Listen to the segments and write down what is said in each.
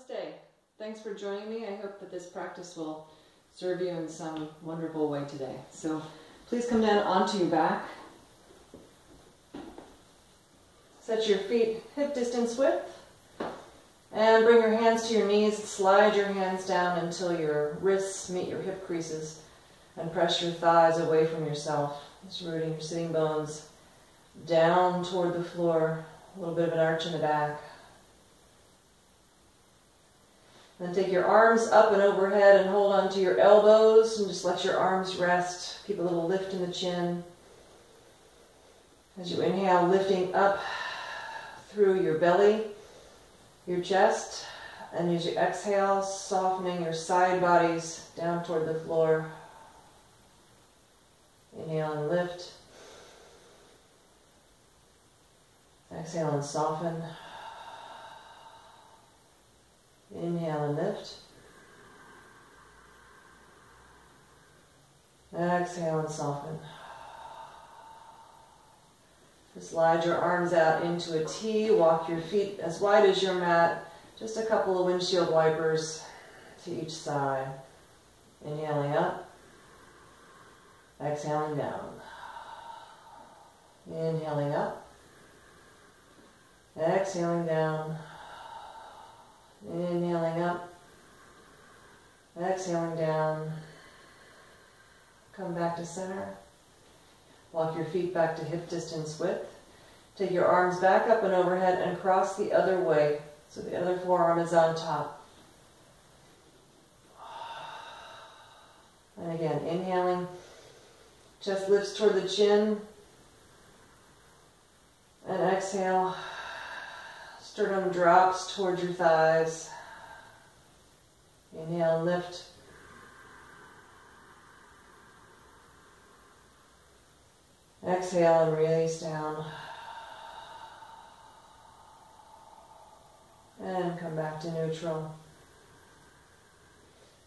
Namaste. Thanks for joining me. I hope that this practice will serve you in some wonderful way today. So please come down onto your back. Set your feet hip distance width. And bring your hands to your knees. Slide your hands down until your wrists meet your hip creases. And press your thighs away from yourself. Just rooting your sitting bones down toward the floor. A little bit of an arch in the back. Then take your arms up and overhead and hold on to your elbows and just let your arms rest. Keep a little lift in the chin. As you inhale, lifting up through your belly, your chest, and as you exhale, softening your side bodies down toward the floor. Inhale and lift. Exhale and soften. Inhale and lift. Exhale and soften. slide your arms out into a T. Walk your feet as wide as your mat. Just a couple of windshield wipers to each side. Inhaling up. Exhaling down. Inhaling up. Exhaling down. Inhaling up. Exhaling down. Come back to center. Walk your feet back to hip distance width. Take your arms back up and overhead and cross the other way. So the other forearm is on top. And again, inhaling. Chest lifts toward the chin. And exhale. Sternum drops towards your thighs. Inhale, lift. Exhale and release down. And come back to neutral.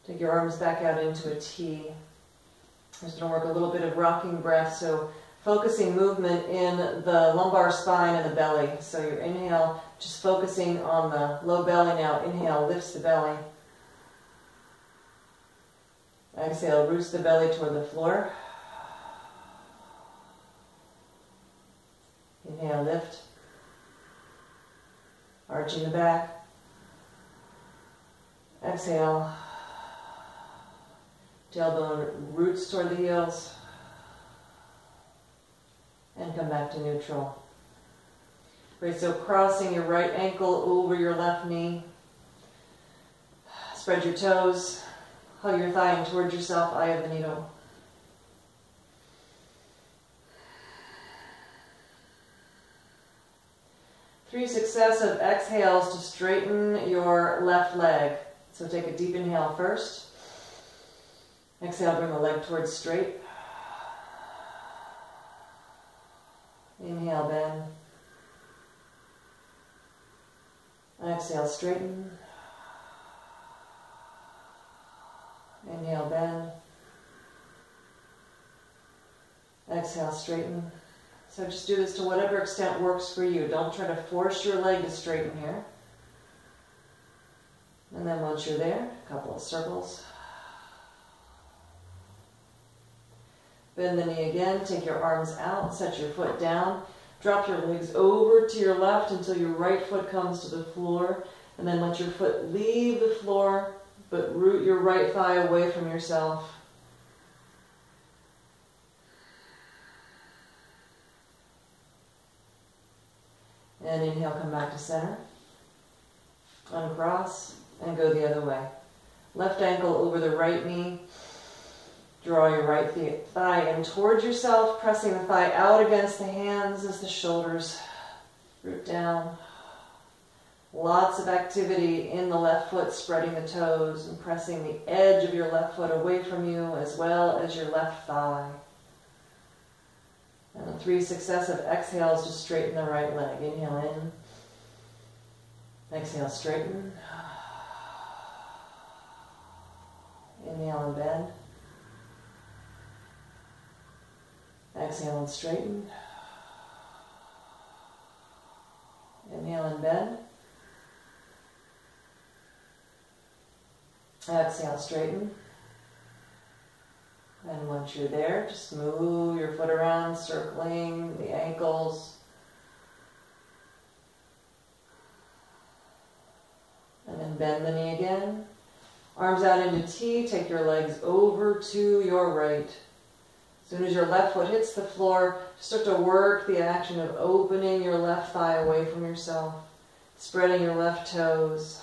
Take your arms back out into a T. I'm just going to work a little bit of rocking breath. So focusing movement in the lumbar spine and the belly. So your inhale, just focusing on the low belly now. Inhale, lifts the belly. Exhale, roots the belly toward the floor. Inhale, lift. Arching the back. Exhale. Tailbone roots toward the heels and come back to neutral. Great, so crossing your right ankle over your left knee. Spread your toes, hug your thigh in towards yourself, eye of the needle. Three successive exhales to straighten your left leg. So take a deep inhale first. Exhale, bring the leg towards straight. Inhale, bend. Exhale, straighten. Inhale, bend. Exhale, straighten. So just do this to whatever extent works for you. Don't try to force your leg to straighten here. And then once you're there, a couple of circles. Bend the knee again, take your arms out, set your foot down, drop your legs over to your left until your right foot comes to the floor, and then let your foot leave the floor, but root your right thigh away from yourself. And inhale, come back to center. Uncross and go the other way. Left ankle over the right knee. Draw your right thigh in towards yourself, pressing the thigh out against the hands as the shoulders root down. Lots of activity in the left foot, spreading the toes and pressing the edge of your left foot away from you as well as your left thigh. And three successive exhales to straighten the right leg. Inhale in. Exhale, straighten. Inhale and bend. Exhale and straighten. Inhale and bend. Exhale, straighten. And once you're there, just move your foot around, circling the ankles. And then bend the knee again. Arms out into T, take your legs over to your right. As soon as your left foot hits the floor, start to work the action of opening your left thigh away from yourself, spreading your left toes.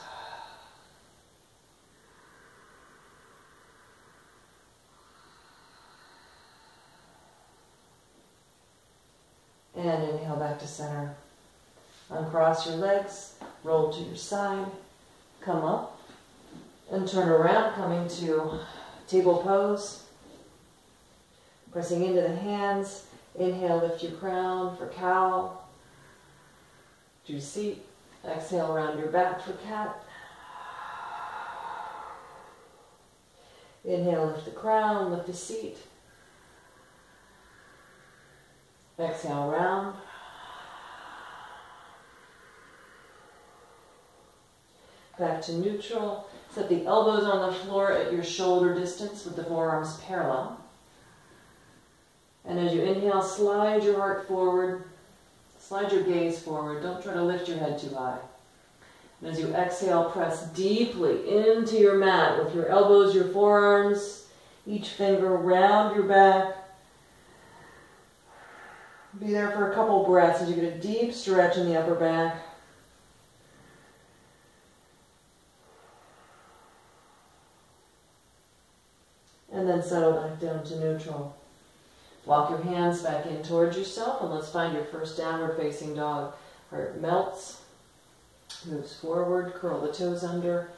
And inhale back to center. Uncross your legs, roll to your side, come up, and turn around, coming to table pose. Pressing into the hands. Inhale, lift your crown for cow. To seat. Exhale, round your back for cat. Inhale, lift the crown, lift the seat. Exhale, round. Back to neutral. Set the elbows on the floor at your shoulder distance with the forearms parallel. And as you inhale, slide your heart forward, slide your gaze forward. Don't try to lift your head too high. And as you exhale, press deeply into your mat with your elbows, your forearms, each finger round your back. Be there for a couple breaths as you get a deep stretch in the upper back. And then settle back down to neutral. Walk your hands back in towards yourself and let's find your first downward facing dog. Heart melts, moves forward, curl the toes under,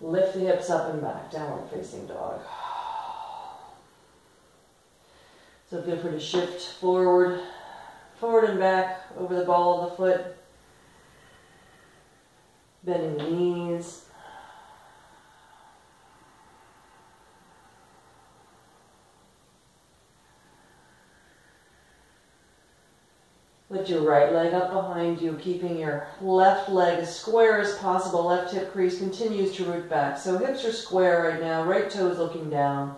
lift the hips up and back, downward facing dog. So feel free to shift forward, forward and back over the ball of the foot, bending the knees. Lift your right leg up behind you, keeping your left leg as square as possible. Left hip crease continues to root back. So hips are square right now, right toes looking down.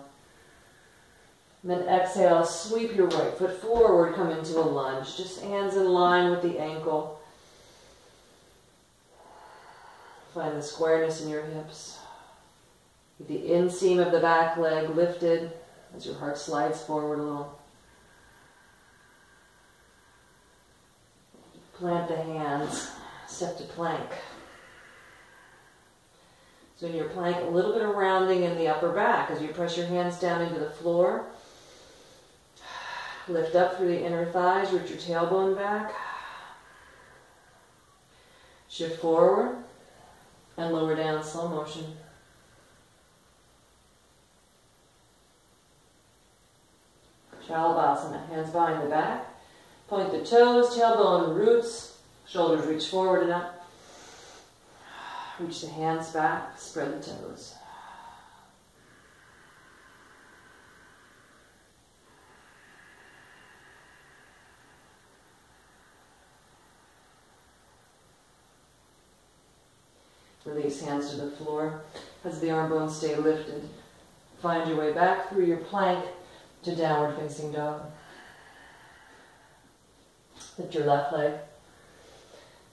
And then exhale, sweep your right foot forward, come into a lunge. Just hands in line with the ankle. Find the squareness in your hips. With the inseam of the back leg lifted as your heart slides forward a little. Plant the hands, step to plank. So in your plank, a little bit of rounding in the upper back as you press your hands down into the floor. Lift up through the inner thighs, root your tailbone back. Shift forward and lower down slow motion. Shalabhasana, hands behind the back. Point the toes, tailbone roots, shoulders reach forward and up. Reach the hands back, spread the toes. Release hands to the floor as the arm bones stay lifted. Find your way back through your plank to downward facing dog. Lift your left leg.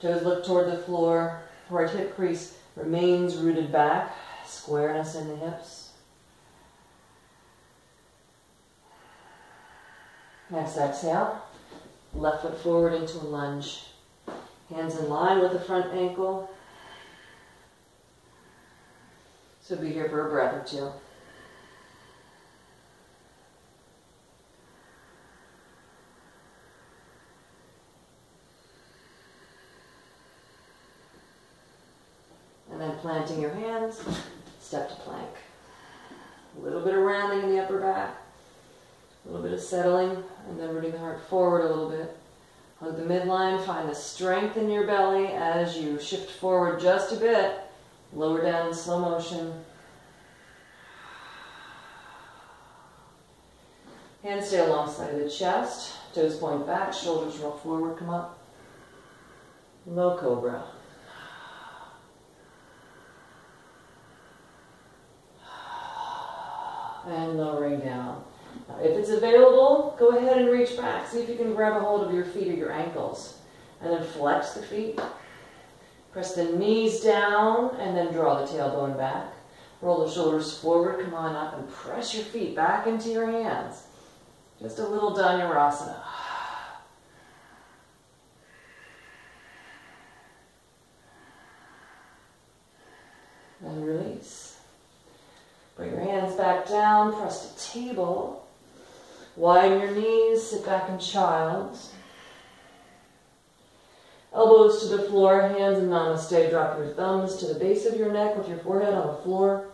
Toes look toward the floor. Right hip crease remains rooted back. Squareness in the hips. Next exhale. Left foot forward into a lunge. Hands in line with the front ankle. So be here for a breath or two. And then planting your hands, step to plank. A little bit of rounding in the upper back, a little bit of settling, and then rooting the heart forward a little bit. Hug the midline, find the strength in your belly as you shift forward just a bit. Lower down in slow motion. Hands stay alongside of the chest, toes point back, shoulders roll forward, come up. Low cobra. And lowering down. Now, if it's available, go ahead and reach back. See if you can grab a hold of your feet or your ankles. And then flex the feet. Press the knees down and then draw the tailbone back. Roll the shoulders forward, come on up and press your feet back into your hands. Just a little Dhanurasana. And release. Bring your hands back down, press to table. Widen your knees, sit back in child's. Elbows to the floor, hands in namaste. Drop your thumbs to the base of your neck with your forehead on the floor.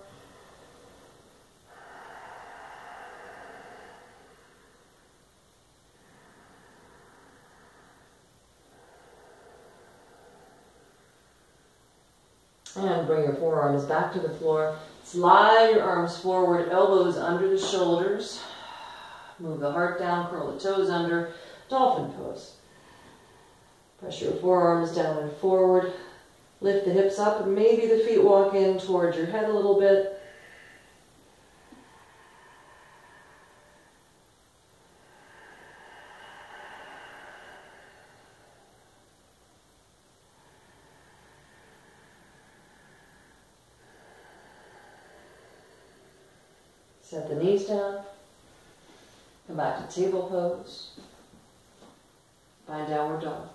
And bring your forearms back to the floor. Slide your arms forward, elbows under the shoulders. Move the heart down, curl the toes under, dolphin pose. Press your forearms down and forward. Lift the hips up, maybe the feet walk in towards your head a little bit. Set the down. Come back to table pose. Find downward dog.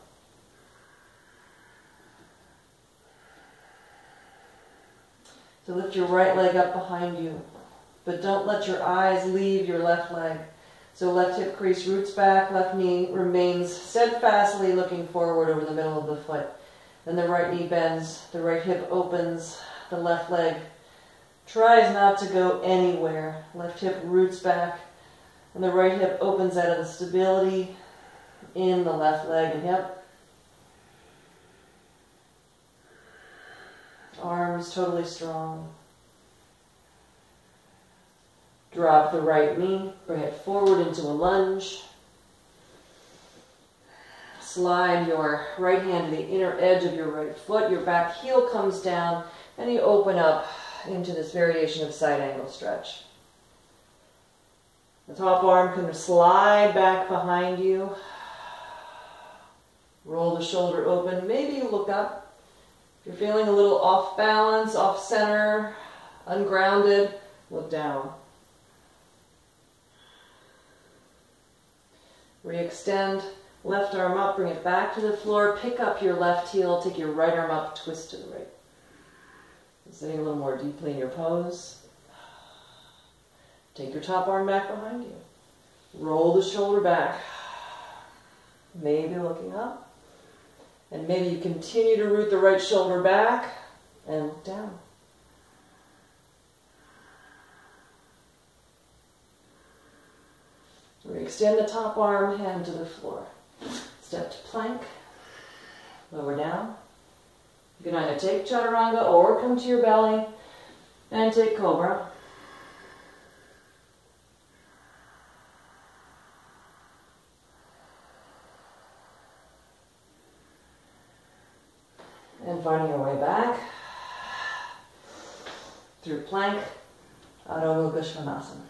So lift your right leg up behind you, but don't let your eyes leave your left leg. So left hip crease roots back, left knee remains steadfastly looking forward over the middle of the foot. Then the right knee bends, the right hip opens, the left leg tries not to go anywhere. Left hip roots back, and the right hip opens out of the stability in the left leg and hip. Arms totally strong. Drop the right knee, bring it forward into a lunge. Slide your right hand to the inner edge of your right foot. Your back heel comes down, and you open up into this variation of side angle stretch. The top arm can slide back behind you. Roll the shoulder open. Maybe look up if you're feeling a little off balance, off center, ungrounded, look down. Re-extend, left arm up, bring it back to the floor, pick up your left heel, take your right arm up, twist to the right. Sitting a little more deeply in your pose. Take your top arm back behind you. Roll the shoulder back. Maybe looking up. And maybe you continue to root the right shoulder back and look down. Extend the top arm, hand to the floor. Step to plank. Lower down. You can either take chaturanga or come to your belly and take cobra. And finding your way back through plank, Adho Svanasana.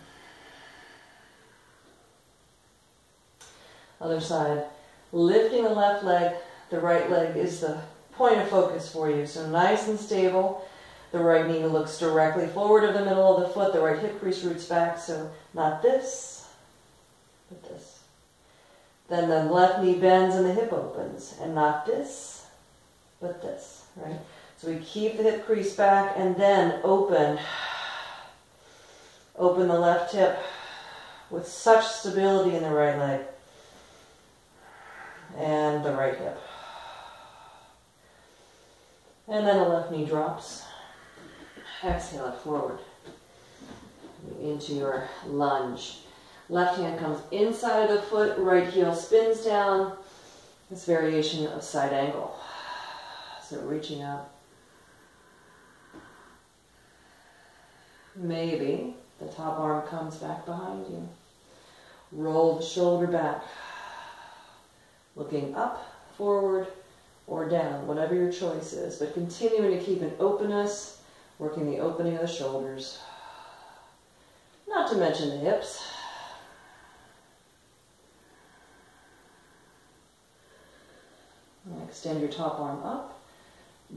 Other side. Lifting the left leg, the right leg is the point of focus for you. So nice and stable. The right knee looks directly forward of the middle of the foot. The right hip crease roots back. So not this, but this. Then the left knee bends and the hip opens. And not this, but this, right? So we keep the hip crease back and then open. Open the left hip with such stability in the right leg. And the right hip. And then the left knee drops. Exhale it forward. Into your lunge. Left hand comes inside of the foot, right heel spins down. This variation of side angle. So reaching up. Maybe the top arm comes back behind you. Roll the shoulder back. Looking up, forward, or down, whatever your choice is, but continuing to keep an openness, working the opening of the shoulders. not to mention the hips. Extend your top arm up,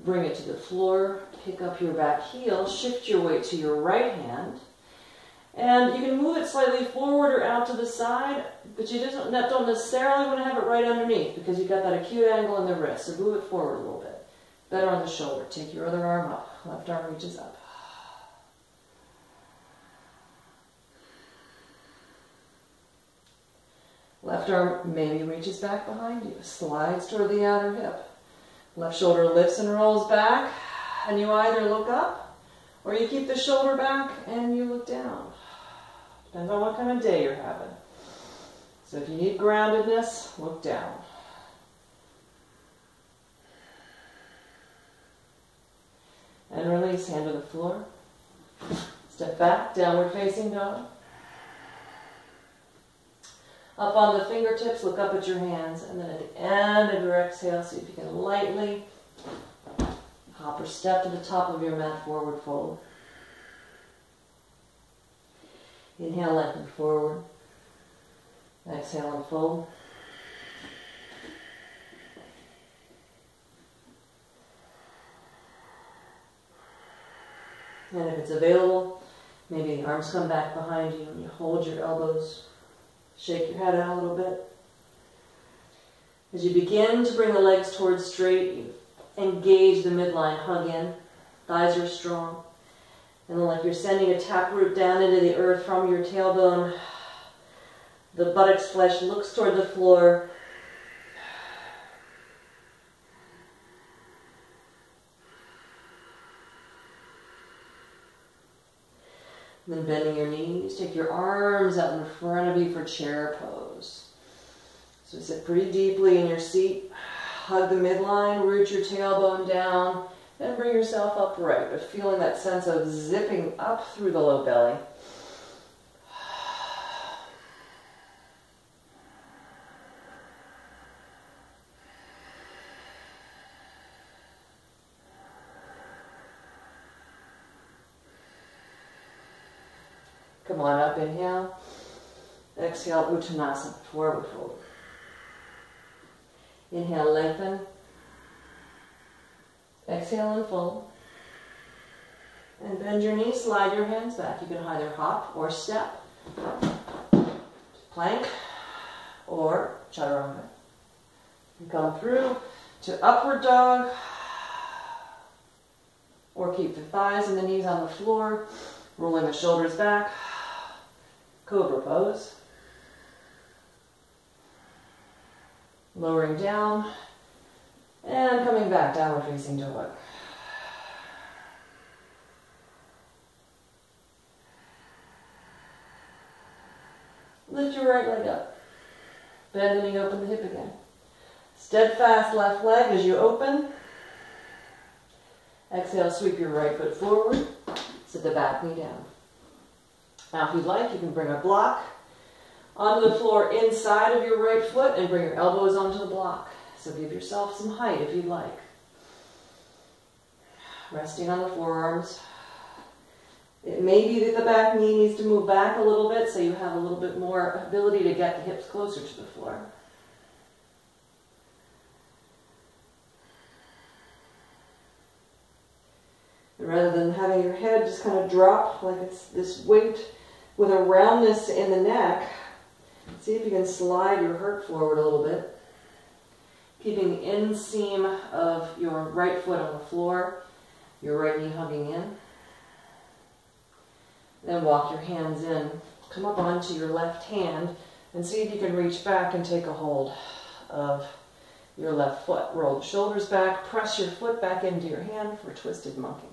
bring it to the floor, pick up your back heel, shift your weight to your right hand, and you can move it slightly forward or out to the side, but you just don't necessarily want to have it right underneath because you've got that acute angle in the wrist, so move it forward a little bit. Better on the shoulder. Take your other arm up, left arm reaches up. Left arm maybe reaches back behind you, slides toward the outer hip. Left shoulder lifts and rolls back, and you either look up or you keep the shoulder back and you look down. Depends on what kind of day you're having. So if you need groundedness, look down. And release, hand to the floor. Step back, downward facing dog. Up on the fingertips, look up at your hands, and then at the end of your exhale, see if you can lightly hop or step to the top of your mat, forward fold. Inhale, lengthen forward. Exhale and fold. And if it's available, maybe the arms come back behind you and you hold your elbows Shake your head out a little bit. As you begin to bring the legs towards straight, you engage the midline, hug in. Thighs are strong. And then, like you're sending a taproot down into the earth from your tailbone, the buttocks flesh looks toward the floor. Then bending your knees, take your arms out in front of you for chair pose. So sit pretty deeply in your seat. Hug the midline, root your tailbone down, and bring yourself upright, but feeling that sense of zipping up through the low belly. Come on up, inhale. Exhale, Uttanasana, forward fold. Inhale, lengthen. Exhale and fold. And bend your knees, slide your hands back. You can either hop or step. Plank or chaturanga. You come through to upward dog or keep the thighs and the knees on the floor, rolling the shoulders back. Cobra pose. Lowering down and coming back, downward facing dog. Lift your right leg up. Bend the knee, open the hip again. Steadfast left leg as you open. Exhale, sweep your right foot forward. Sit the back knee down. Now, if you'd like, you can bring a block onto the floor inside of your right foot and bring your elbows onto the block. So give yourself some height if you'd like. Resting on the forearms. It may be that the back knee needs to move back a little bit so you have a little bit more ability to get the hips closer to the floor. rather than having your head just kind of drop like it's this weight with a roundness in the neck, see if you can slide your hurt forward a little bit. Keeping the inseam of your right foot on the floor, your right knee hugging in. Then walk your hands in. Come up onto your left hand and see if you can reach back and take a hold of your left foot. Roll the shoulders back, press your foot back into your hand for twisted monkey.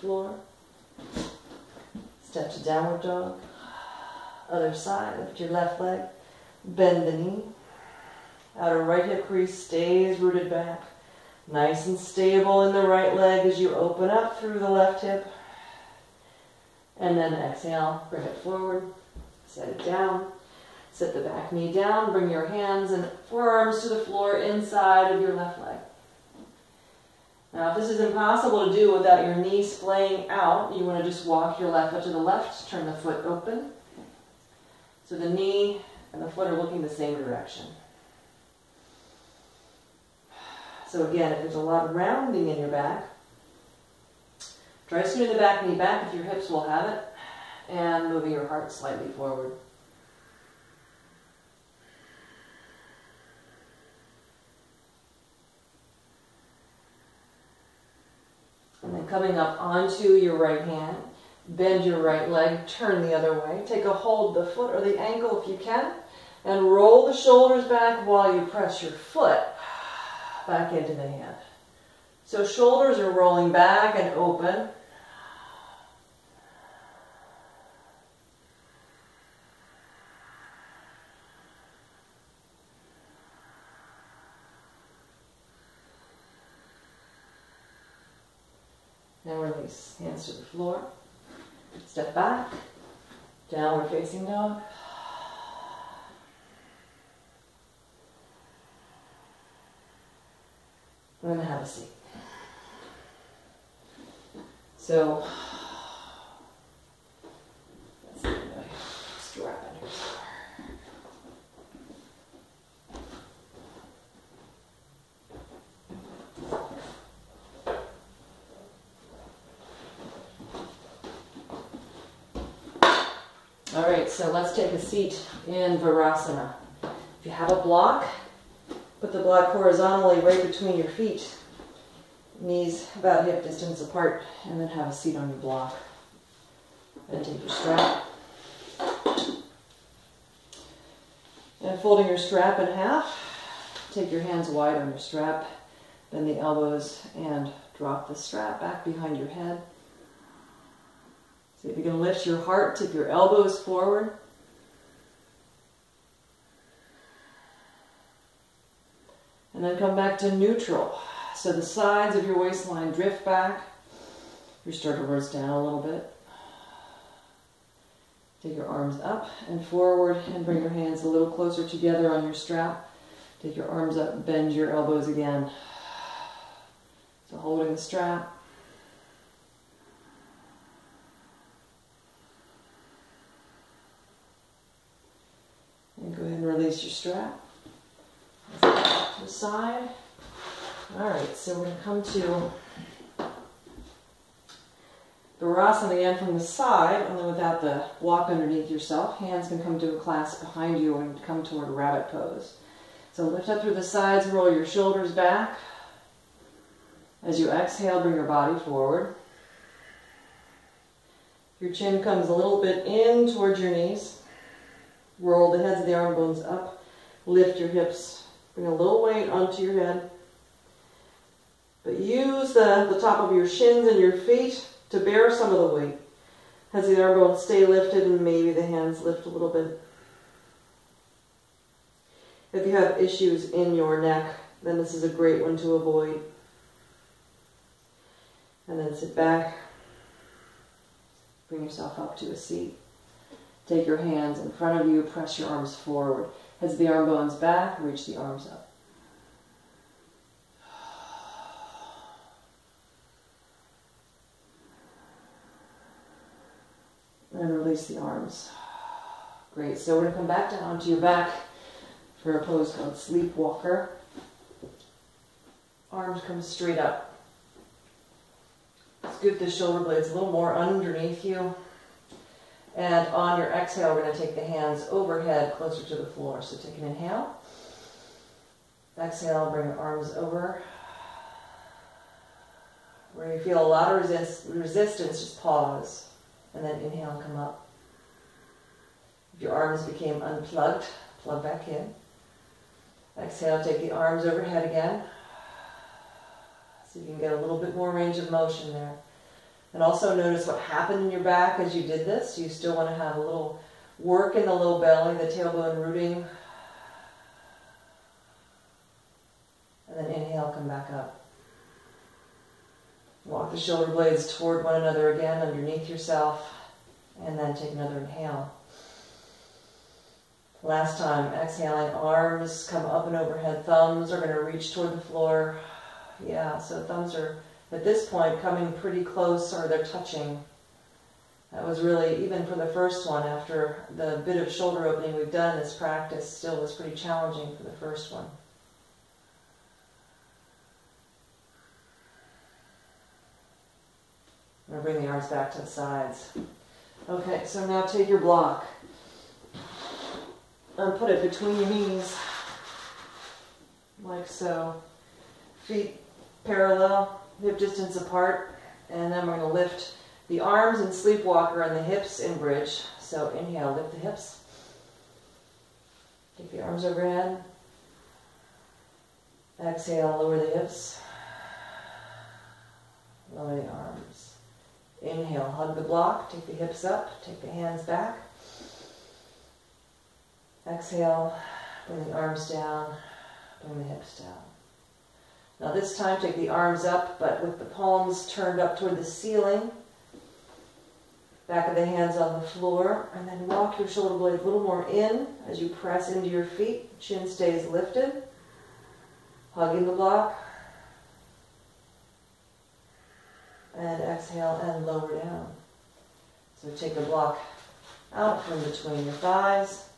floor. Step to downward dog. Other side, lift your left leg. Bend the knee. Outer right hip crease stays rooted back. Nice and stable in the right leg as you open up through the left hip. And then exhale, bring it forward, set it down. Sit the back knee down, bring your hands and forearms to the floor inside of your left leg. Now, if this is impossible to do without your knee splaying out, you want to just walk your left foot to the left, turn the foot open. So the knee and the foot are looking the same direction. So again, if there's a lot of rounding in your back, try scooting the back knee back if your hips will have it, and moving your heart slightly forward. And then coming up onto your right hand, bend your right leg, turn the other way. Take a hold the foot or the ankle if you can, and roll the shoulders back while you press your foot back into the hand. So shoulders are rolling back and open. Now release. Hands to the floor. Step back. Downward facing dog. Going to have a seat. So, let's see, strap in here. All right, so let's take a seat in Virasana. If you have a block, put the block horizontally right between your feet, knees about hip distance apart, and then have a seat on your block. Then take your strap. And folding your strap in half, take your hands wide on your strap, bend the elbows, and drop the strap back behind your head. See if you can lift your heart, tip your elbows forward. And then come back to neutral. So the sides of your waistline drift back. Your sternum rolls down a little bit. Take your arms up and forward and bring your hands a little closer together on your strap. Take your arms up, bend your elbows again. So holding the strap. And go ahead and release your strap. To the side. All right, so we're going to come to Virasana again from the side, only without the walk underneath yourself. Hands can come to a clasp behind you and come toward rabbit pose. So lift up through the sides, roll your shoulders back. As you exhale, bring your body forward. Your chin comes a little bit in towards your knees. Roll the heads of the arm bones up. Lift your hips. Bring a little weight onto your head. But use the, the top of your shins and your feet to bear some of the weight. Heads of the arm bones stay lifted and maybe the hands lift a little bit. If you have issues in your neck, then this is a great one to avoid. And then sit back. Bring yourself up to a seat. Take your hands in front of you, press your arms forward. Heads the arm bones back, reach the arms up. And release the arms. Great. So we're going to come back down to your back for a pose called Sleepwalker. Arms come straight up. Scoot the shoulder blades a little more underneath you. And on your exhale, we're going to take the hands overhead closer to the floor. So take an inhale. Exhale, bring your arms over. Where you feel a lot of resist, resistance, just pause. And then inhale, come up. If your arms became unplugged, plug back in. Exhale, take the arms overhead again. So you can get a little bit more range of motion there. And also notice what happened in your back as you did this. You still want to have a little work in the low belly, the tailbone rooting. And then inhale, come back up. Walk the shoulder blades toward one another again underneath yourself. And then take another inhale. Last time, exhaling, arms come up and overhead, thumbs are going to reach toward the floor. Yeah, so thumbs are at this point coming pretty close or they're touching. That was really, even for the first one, after the bit of shoulder opening we've done, this practice still was pretty challenging for the first one. I'm going to bring the arms back to the sides. Okay, so now take your block and put it between your knees, like so. Feet parallel, hip distance apart, and then we're going to lift the arms in sleepwalker and the hips in bridge. So inhale, lift the hips. Take the arms overhead. Exhale, lower the hips. Lower the arms. Inhale, hug the block, take the hips up, take the hands back. Exhale, bring the arms down, bring the hips down. Now this time take the arms up, but with the palms turned up toward the ceiling. Back of the hands on the floor, and then walk your shoulder blades a little more in as you press into your feet. Chin stays lifted. Hugging the block. And exhale and lower down. So take the block out from between your thighs.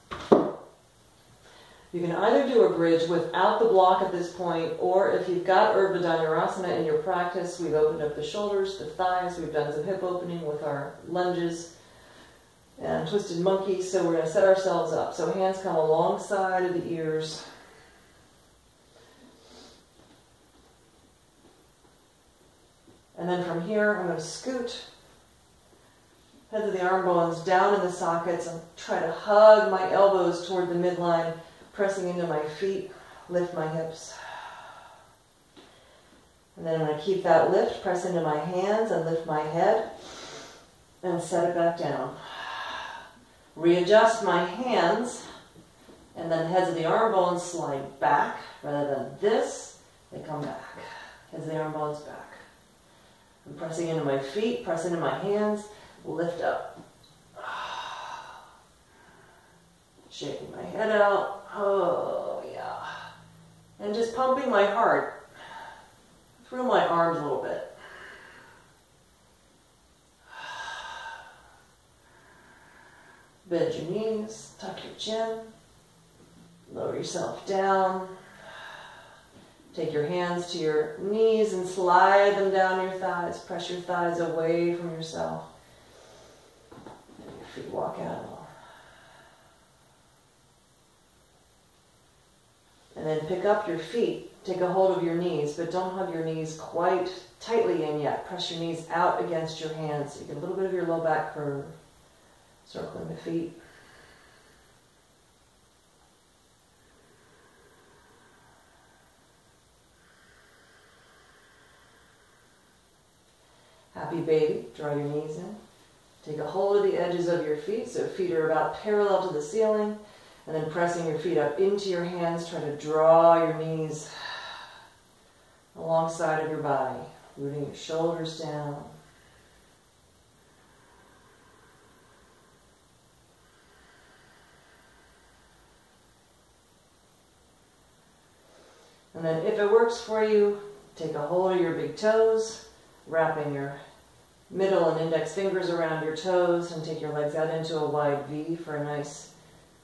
You can either do a bridge without the block at this point, or if you've got Urdhva Dhanurasana in your practice, we've opened up the shoulders, the thighs, we've done some hip opening with our lunges and twisted monkey, so we're going to set ourselves up. So hands come alongside of the ears. And then from here, I'm going to scoot heads of the arm bones down in the sockets and try to hug my elbows toward the midline pressing into my feet, lift my hips. And then I'm going to keep that lift, press into my hands and lift my head and set it back down. Readjust my hands and then heads of the arm bones slide back rather than this, they come back. Heads of the arm bones back. I'm pressing into my feet, press into my hands, lift up. Shaking my head out, Oh, yeah. And just pumping my heart through my arms a little bit. Bend your knees, tuck your chin, lower yourself down. Take your hands to your knees and slide them down your thighs. Press your thighs away from yourself. And your feet walk out And then pick up your feet. Take a hold of your knees, but don't have your knees quite tightly in yet. Press your knees out against your hands so you get a little bit of your low back curve. Circling the feet. Happy baby. Draw your knees in. Take a hold of the edges of your feet so feet are about parallel to the ceiling. And then pressing your feet up into your hands, try to draw your knees alongside of your body, rooting your shoulders down. And then if it works for you, take a hold of your big toes, wrapping your middle and index fingers around your toes and take your legs out into a wide V for a nice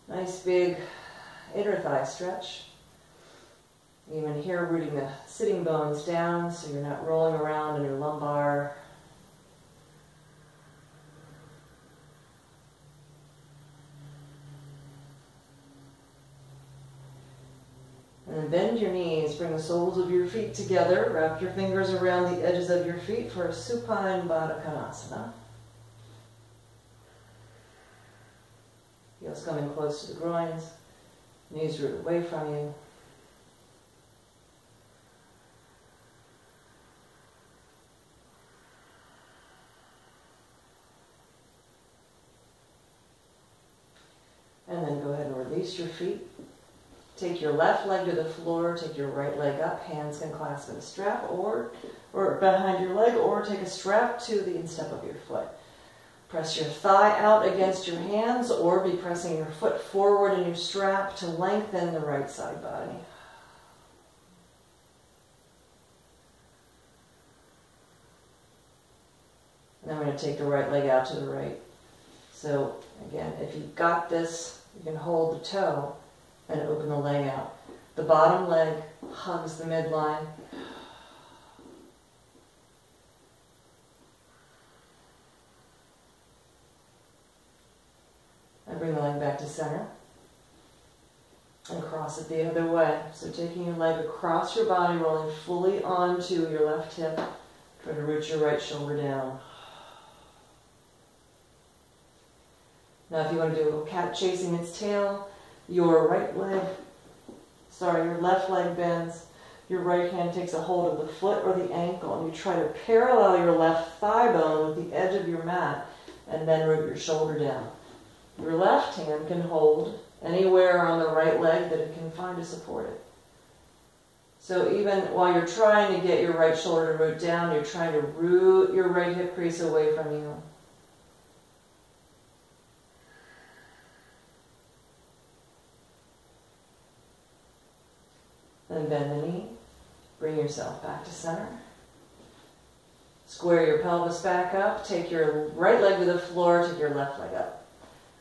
Nice big inner thigh stretch. Even here, rooting the sitting bones down so you're not rolling around in your lumbar. And then bend your knees, bring the soles of your feet together, wrap your fingers around the edges of your feet for a supine Baddha Konasana. Heels coming close to the groins, knees root away from you. And then go ahead and release your feet. Take your left leg to the floor, take your right leg up, hands can clasp in a strap or, or behind your leg, or take a strap to the instep of your foot. Press your thigh out against your hands or be pressing your foot forward in your strap to lengthen the right side body. And I'm going to take the right leg out to the right. So again, if you've got this, you can hold the toe and open the leg out. The bottom leg hugs the midline. Bring the leg back to center. And cross it the other way. So taking your leg across your body, rolling fully onto your left hip. Try to root your right shoulder down. Now if you want to do a little cat chasing its tail, your right leg, sorry, your left leg bends, your right hand takes a hold of the foot or the ankle, and you try to parallel your left thigh bone with the edge of your mat, and then root your shoulder down. Your left hand can hold anywhere on the right leg that it can find to support it. So even while you're trying to get your right shoulder to root down, you're trying to root your right hip crease away from you. Then bend the knee. Bring yourself back to center. Square your pelvis back up. Take your right leg to the floor. Take your left leg up.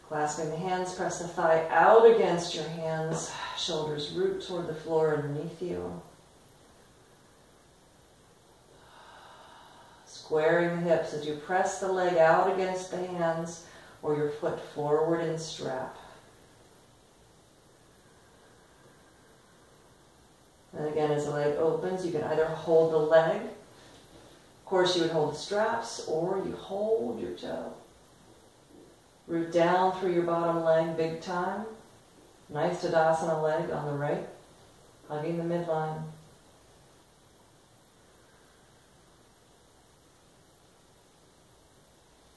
Clasping the hands, press the thigh out against your hands. Shoulders root toward the floor underneath you. Squaring the hips as you press the leg out against the hands or your foot forward in strap. And again, as the leg opens, you can either hold the leg, of course you would hold the straps, or you hold your toe. Root down through your bottom leg big time. Nice Tadasana leg on the right, hugging the midline.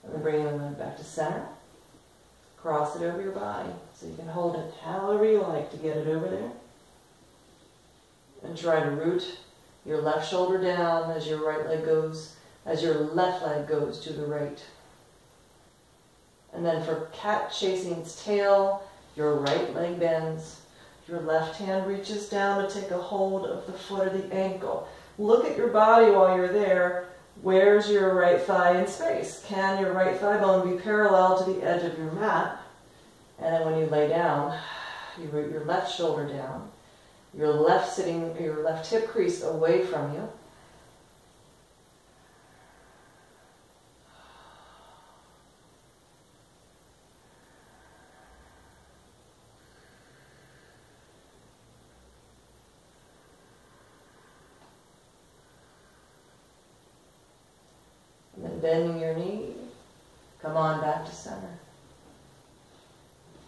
And then bringing the leg back to center. Cross it over your body so you can hold it however you like to get it over there and try to root your left shoulder down as your right leg goes, as your left leg goes to the right. And then for cat chasing its tail, your right leg bends, your left hand reaches down to take a hold of the foot or the ankle. Look at your body while you're there. Where's your right thigh in space? Can your right thigh bone be parallel to the edge of your mat? And then when you lay down, you root your left shoulder down your left sitting, your left hip crease away from you. And then bending your knee, come on back to center.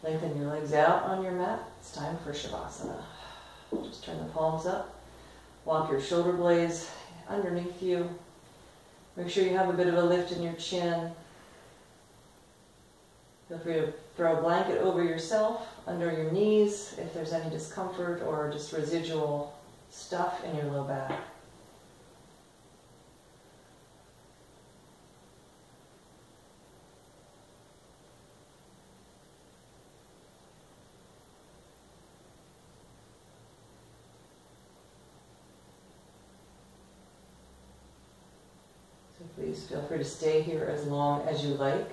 Lengthen your legs out on your mat. It's time for Shavasana. Just turn the palms up. Walk your shoulder blades underneath you. Make sure you have a bit of a lift in your chin. Feel free to throw a blanket over yourself, under your knees, if there's any discomfort or just residual stuff in your low back. Please feel free to stay here as long as you like.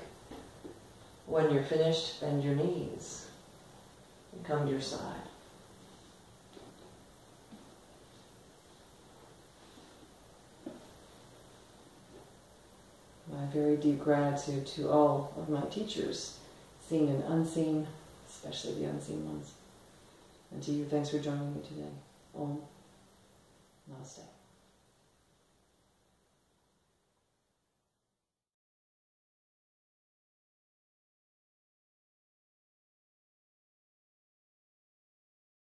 When you're finished, bend your knees and come to your side. My very deep gratitude to all of my teachers, seen and unseen, especially the unseen ones. And to you, thanks for joining me today. Om Namaste.